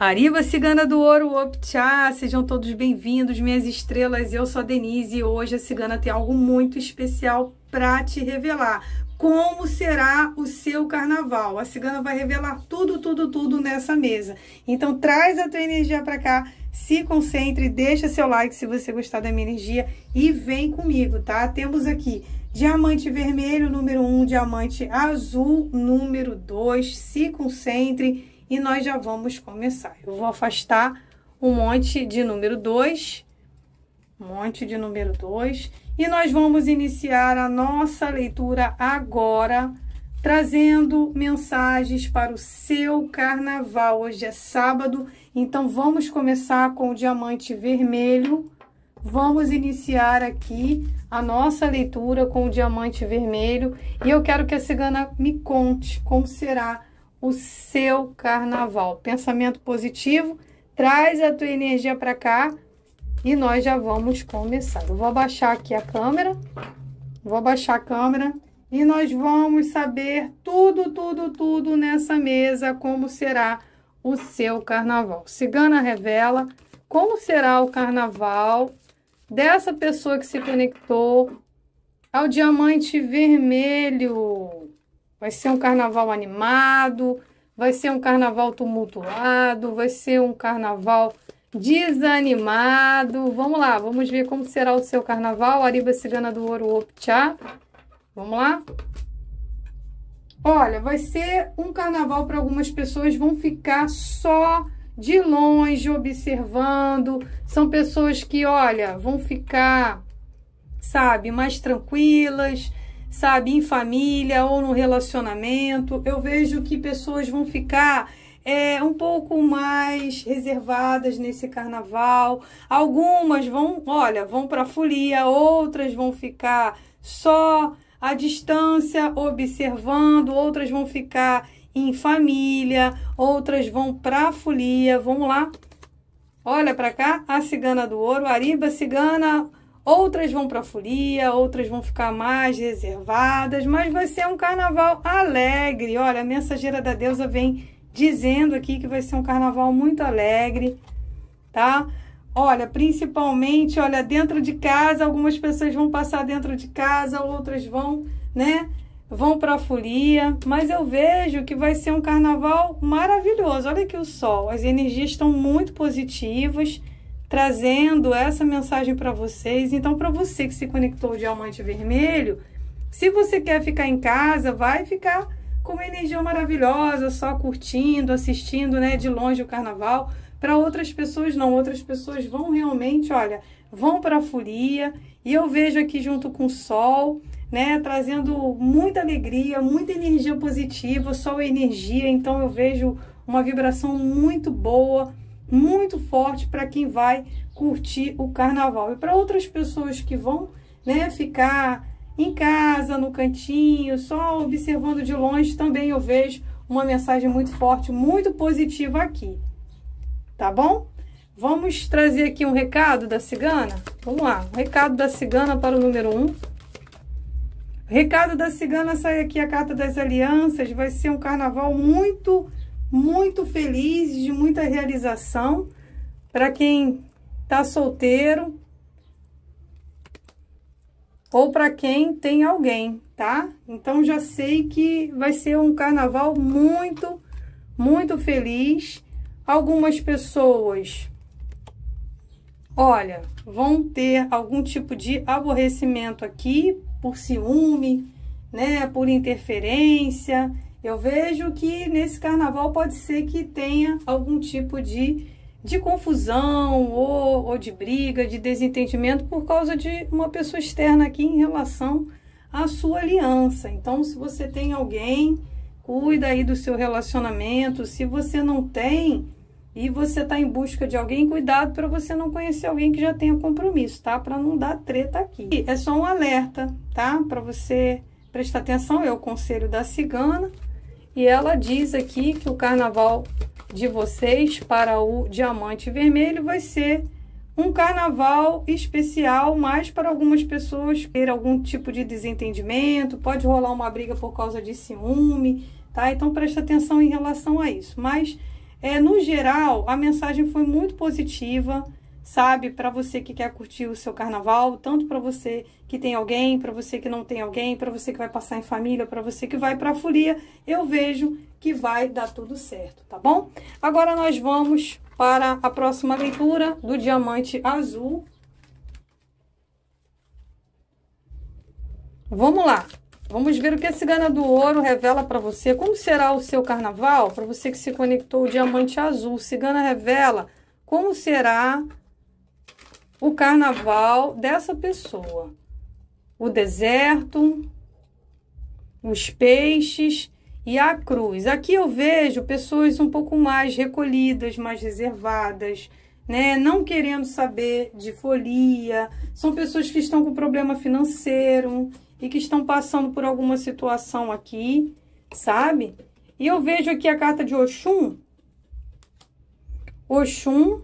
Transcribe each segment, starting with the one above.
Ariba Cigana do Ouro, Optcha, sejam todos bem-vindos, minhas estrelas. Eu sou a Denise e hoje a Cigana tem algo muito especial para te revelar. Como será o seu carnaval? A Cigana vai revelar tudo, tudo, tudo nessa mesa. Então traz a tua energia para cá, se concentre, deixa seu like se você gostar da minha energia e vem comigo, tá? Temos aqui diamante vermelho número 1, um, diamante azul número 2. Se concentre e nós já vamos começar. Eu vou afastar um monte de número 2, um monte de número 2, e nós vamos iniciar a nossa leitura agora, trazendo mensagens para o seu carnaval. Hoje é sábado, então vamos começar com o diamante vermelho. Vamos iniciar aqui a nossa leitura com o diamante vermelho e eu quero que a cigana me conte como será o seu carnaval. Pensamento positivo, traz a tua energia para cá e nós já vamos começar. Eu vou abaixar aqui a câmera, vou abaixar a câmera e nós vamos saber tudo, tudo, tudo nessa mesa, como será o seu carnaval. Cigana revela como será o carnaval dessa pessoa que se conectou ao diamante vermelho. Vai ser um carnaval animado, vai ser um carnaval tumultuado, vai ser um carnaval desanimado. Vamos lá, vamos ver como será o seu carnaval. Ariba Cigana do Ouro Optcha. Vamos lá? Olha, vai ser um carnaval para algumas pessoas, vão ficar só de longe observando. São pessoas que, olha, vão ficar, sabe, mais tranquilas, sabe, em família ou no relacionamento. Eu vejo que pessoas vão ficar é, um pouco mais reservadas nesse carnaval. Algumas vão, olha, vão para folia, outras vão ficar só à distância observando, outras vão ficar em família, outras vão para folia. Vamos lá. Olha para cá, a cigana do ouro, Ariba cigana Outras vão para a folia, outras vão ficar mais reservadas, mas vai ser um carnaval alegre. Olha, a mensageira da deusa vem dizendo aqui que vai ser um carnaval muito alegre, tá? Olha, principalmente, olha, dentro de casa, algumas pessoas vão passar dentro de casa, outras vão, né? Vão para folia, mas eu vejo que vai ser um carnaval maravilhoso. Olha aqui o sol, as energias estão muito positivas trazendo essa mensagem para vocês. Então, para você que se conectou ao Diamante Vermelho, se você quer ficar em casa, vai ficar com uma energia maravilhosa, só curtindo, assistindo, né, de longe o carnaval. Para outras pessoas não, outras pessoas vão realmente, olha, vão para a folia. E eu vejo aqui junto com o sol, né, trazendo muita alegria, muita energia positiva, sol é energia, então eu vejo uma vibração muito boa, muito forte para quem vai curtir o carnaval. E para outras pessoas que vão né, ficar em casa, no cantinho, só observando de longe, também eu vejo uma mensagem muito forte, muito positiva aqui. Tá bom? Vamos trazer aqui um recado da cigana? Vamos lá, um recado da cigana para o número 1. Um. Recado da cigana, sai aqui a carta das alianças, vai ser um carnaval muito muito feliz, de muita realização. Para quem está solteiro ou para quem tem alguém, tá? Então já sei que vai ser um carnaval muito, muito feliz. Algumas pessoas, olha, vão ter algum tipo de aborrecimento aqui por ciúme, né? Por interferência eu vejo que nesse carnaval pode ser que tenha algum tipo de, de confusão ou, ou de briga, de desentendimento por causa de uma pessoa externa aqui em relação à sua aliança. Então, se você tem alguém, cuida aí do seu relacionamento. Se você não tem e você está em busca de alguém, cuidado para você não conhecer alguém que já tenha compromisso, tá? Para não dar treta aqui. É só um alerta, tá? Para você prestar atenção, é o conselho da cigana. E ela diz aqui que o carnaval de vocês para o diamante vermelho vai ser um carnaval especial, mas para algumas pessoas ter algum tipo de desentendimento, pode rolar uma briga por causa de ciúme, tá? Então preste atenção em relação a isso. Mas é, no geral, a mensagem foi muito positiva, sabe? Para você que quer curtir o seu carnaval, tanto para você que tem alguém, para você que não tem alguém, para você que vai passar em família, para você que vai para a folia, eu vejo que vai dar tudo certo, tá bom? Agora nós vamos para a próxima leitura do diamante azul. Vamos lá. Vamos ver o que a Cigana do Ouro revela para você. Como será o seu carnaval? Para você que se conectou o diamante azul. Cigana revela como será o carnaval dessa pessoa. O deserto, os peixes e a cruz. Aqui eu vejo pessoas um pouco mais recolhidas, mais reservadas, né? Não querendo saber de folia. São pessoas que estão com problema financeiro e que estão passando por alguma situação aqui, sabe? E eu vejo aqui a carta de Oxum. Oxum,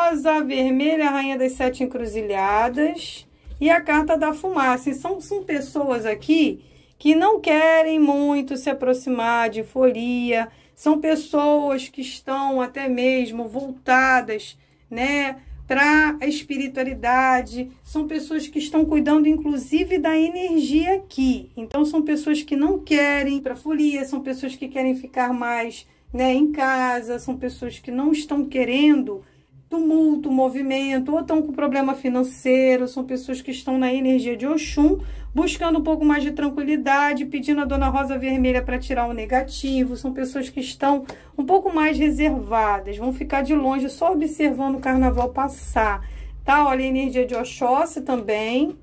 rosa vermelha, rainha das sete encruzilhadas e a carta da fumaça. E são, são pessoas aqui que não querem muito se aproximar de folia, são pessoas que estão até mesmo voltadas, né, para a espiritualidade, são pessoas que estão cuidando inclusive da energia aqui. Então são pessoas que não querem para folia, são pessoas que querem ficar mais, né, em casa, são pessoas que não estão querendo tumulto, movimento, ou estão com problema financeiro, são pessoas que estão na energia de Oxum, buscando um pouco mais de tranquilidade, pedindo a Dona Rosa Vermelha para tirar o negativo, são pessoas que estão um pouco mais reservadas, vão ficar de longe só observando o carnaval passar, tá? Olha a energia de Oxóssi também,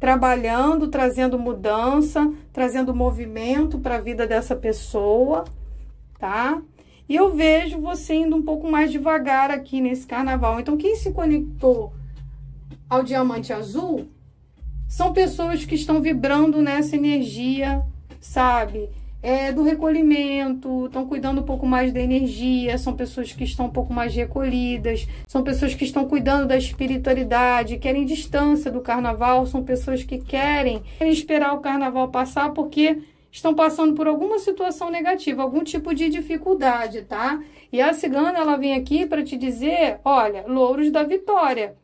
trabalhando, trazendo mudança, trazendo movimento para a vida dessa pessoa, tá? E eu vejo você indo um pouco mais devagar aqui nesse carnaval. Então, quem se conectou ao diamante azul são pessoas que estão vibrando nessa energia, sabe? É, do recolhimento, estão cuidando um pouco mais da energia, são pessoas que estão um pouco mais recolhidas, são pessoas que estão cuidando da espiritualidade, querem distância do carnaval, são pessoas que querem esperar o carnaval passar porque estão passando por alguma situação negativa, algum tipo de dificuldade, tá? E a cigana, ela vem aqui para te dizer, olha, louros da vitória,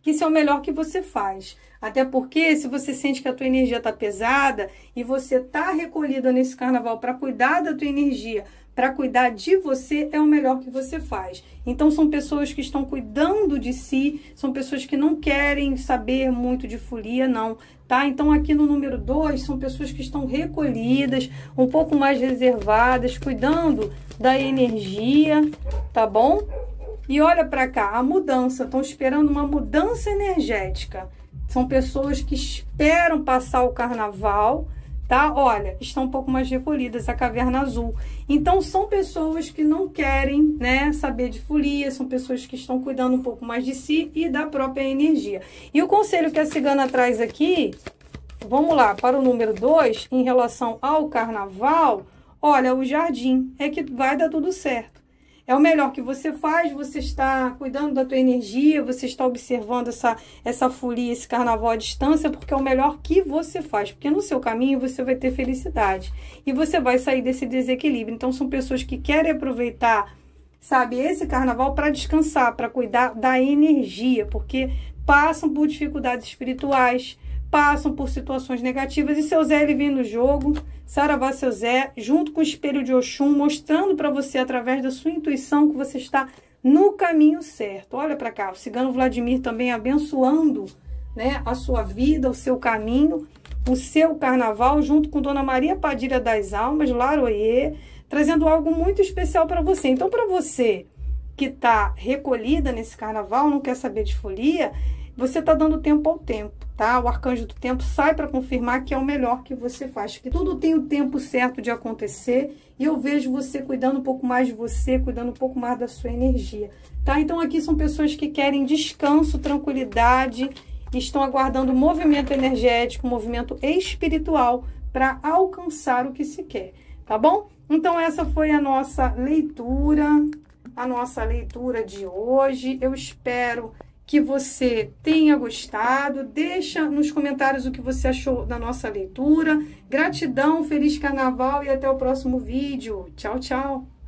que isso é o melhor que você faz. Até porque se você sente que a tua energia está pesada e você está recolhida nesse carnaval para cuidar da tua energia, para cuidar de você é o melhor que você faz. Então são pessoas que estão cuidando de si, são pessoas que não querem saber muito de folia, não, tá? Então aqui no número 2 são pessoas que estão recolhidas, um pouco mais reservadas, cuidando da energia, tá bom? E olha para cá, a mudança, estão esperando uma mudança energética. São pessoas que esperam passar o carnaval, tá? Olha, estão um pouco mais recolhidas, a caverna azul. Então, são pessoas que não querem, né, saber de folia, são pessoas que estão cuidando um pouco mais de si e da própria energia. E o conselho que a cigana traz aqui, vamos lá, para o número 2, em relação ao carnaval, olha, o jardim é que vai dar tudo certo é o melhor que você faz, você está cuidando da tua energia, você está observando essa, essa folia, esse carnaval à distância, porque é o melhor que você faz, porque no seu caminho você vai ter felicidade e você vai sair desse desequilíbrio. Então são pessoas que querem aproveitar, sabe, esse carnaval para descansar, para cuidar da energia, porque passam por dificuldades espirituais, passam por situações negativas e seu Zé ele vem no jogo, Saravá seu Zé, junto com o espelho de Oxum, mostrando para você através da sua intuição que você está no caminho certo. Olha para cá, o cigano Vladimir também abençoando, né, a sua vida, o seu caminho, o seu carnaval, junto com Dona Maria Padilha das Almas, Laroyer, trazendo algo muito especial para você. Então, para você que está recolhida nesse carnaval, não quer saber de folia, você está dando tempo ao tempo, tá? O arcanjo do tempo sai para confirmar que é o melhor que você faz, que tudo tem o tempo certo de acontecer e eu vejo você cuidando um pouco mais de você, cuidando um pouco mais da sua energia, tá? Então aqui são pessoas que querem descanso, tranquilidade, estão aguardando movimento energético, movimento espiritual para alcançar o que se quer, tá bom? Então essa foi a nossa leitura, a nossa leitura de hoje. Eu espero que você tenha gostado. Deixa nos comentários o que você achou da nossa leitura. Gratidão, feliz carnaval e até o próximo vídeo. Tchau, tchau!